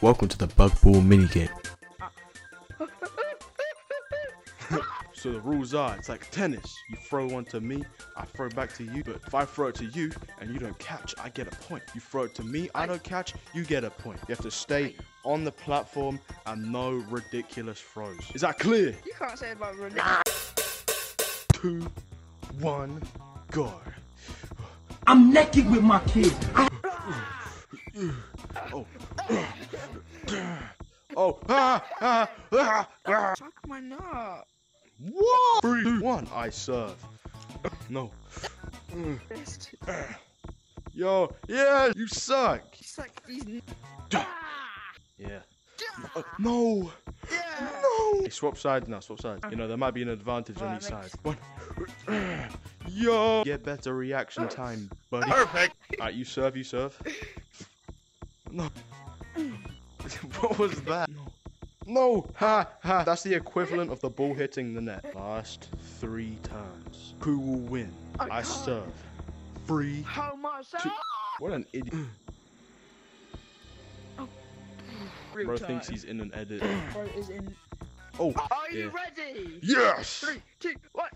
welcome to the Bug Ball minigame. so the rules are, it's like tennis. You throw one to me, I throw it back to you. But if I throw it to you and you don't catch, I get a point. You throw it to me, I don't catch, you get a point. You have to stay on the platform and no ridiculous throws. Is that clear? You can't say about running. Two, one, go. I'm naked with my kids. I- Oh. oh. Ah, ah, ah, ah. Suck my nut. What? Three, two, one. I serve. No. Wrist. Yo, yeah, you suck. It's like these. n- Yeah. Uh, no. Yeah. No. Hey, swap sides now. Swap sides. You know there might be an advantage on each makes- side. One. Yo. Get better reaction time, buddy. Perfect. Alright, you serve. You serve. No. what was that? No. No. Ha ha. That's the equivalent of the ball hitting the net. Last three times. Who will win? I I can't. serve. Three. How much? Two- What an idiot. Oh. Real Bro time. thinks he's in an edit. Bro is in. Oh. Are you ready? Yes. Three, two, one.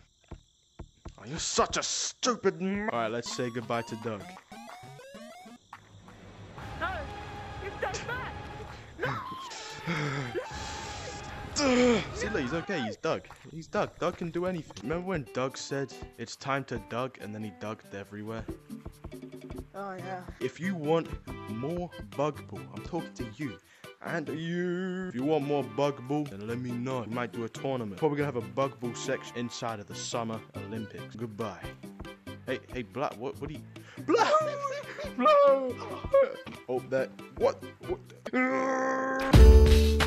Oh, you're such a stupid. All right, let's say goodbye to Doug. See, look, he's okay. He's Doug. He's Doug. Doug can do anything. Remember when Doug said it's time to Doug, and then he dugged everywhere? Oh yeah. If you want more bug ball, I'm talking to you. And you. If you want more bug ball, then let me know. We might do a tournament. Probably gonna have a bug ball section inside of the Summer Olympics. Goodbye. Hey, hey, Black. What? What do you? Black. Oh Black. oh, that. What? what?